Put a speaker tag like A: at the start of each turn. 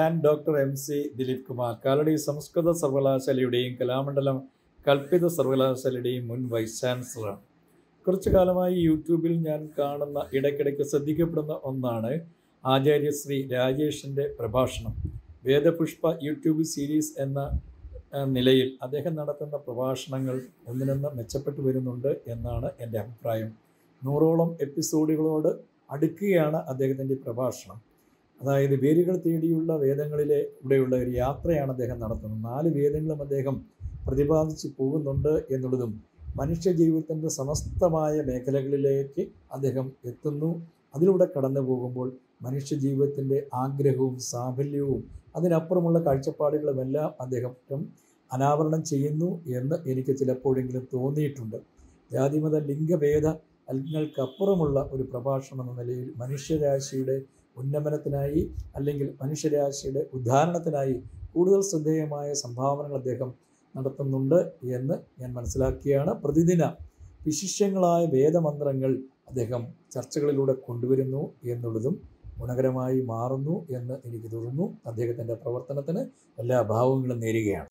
A: ഞാൻ doctor M C Dileep Kumar. Kalady സംസ്കൃത സർവകലാശാലയുടെയും കലാമണ്ഡലം കൽപ്പിത സർവകലാശാലയുടെയും മുൻ വൈസ് ചാൻസലറാണ്. കുറച്ചു കാലമായി യൂട്യൂബിൽ ഞാൻ കാണുന്ന ഇടയ്ക്കിടയ്ക്ക് ശ്രദ്ധിക്കപ്പെടുന്ന ഒന്നാണ് ആചാര്യശ്രീ രാജേഷിന്റെ പ്രഭാഷണം. വേദപുഷ്പ യൂട്യൂബ് സീരീസ് എന്ന നിലയിൽ അദ്ദേഹം നടത്തുന്ന പ്രഭാഷണങ്ങൾ ഒന്നിനൊന്ന് മെച്ചപ്പെട്ടു വരുന്നുണ്ട് എന്നാണ് എന്റെ അഭിപ്രായം. നൂറോളം എപ്പിസോഡുകളോട് അടുക്കുകയാണ് അദ്ദേഹത്തിന്റെ പ്രഭാഷണം. അതായത് വേരുകൾ തേടിയുള്ള വേദങ്ങളിലെ ഇവിടെയുള്ള ഒരു യാത്രയാണ് അദ്ദേഹം നടത്തുന്നത്. നാല് വേദങ്ങളും അദ്ദേഹം പ്രതിപാദിച്ചു പോകുന്നുണ്ട് എന്നുള്ളതും മനുഷ്യ ജീവിതത്തിന്റെ സമസ്തമായ മേഖലകളിലേക്ക് അദ്ദേഹം എത്തുന്നു. അതിലൂടെ കടന്നു പോകുമ്പോൾ മനുഷ്യ ജീവിതത്തിന്റെ ആഗ്രഹവും സാഫല്യവും അതിനപ്പുറമുള്ള കാഴ്ചപ്പാടുകളുമെല്ലാം അദ്ദേഹം അനാവരണം ചെയ്യുന്നു എന്ന് എനിക്ക് ചിലപ്പോഴെങ്കിലും തോന്നിയിട്ടുണ്ട്. ജാതിമത ലിംഗഭേദ അല്പങ്ങൾക്കപ്പുറമുള്ള ഒരു പ്രഭാഷണം എന്ന നിലയിൽ മനുഷ്യരാശിയുടെ ഉന്നമനത്തിനായി അല്ലെങ്കിൽ മനുഷ്യരാശിയുടെ ഉദ്ധാരണത്തിനായി കൂടുതൽ ശ്രദ്ധേയമായ സംഭാവനകൾ അദ്ദേഹം നടത്തുന്നുണ്ട് എന്ന് ഞാൻ മനസ്സിലാക്കിയാണ്. പ്രതിദിന വിശിഷ്യങ്ങളായ വേദമന്ത്രങ്ങൾ അദ്ദേഹം ചർച്ചകളിലൂടെ കൊണ്ടുവരുന്നു എന്നുള്ളതും ഗുണകരമായി മാറുന്നു എന്ന് എനിക്ക് തോന്നുന്നു. അദ്ദേഹത്തിന്റെ പ്രവർത്തനത്തിന് എല്ലാ ഭാവങ്ങളും നേരുകയാണ്.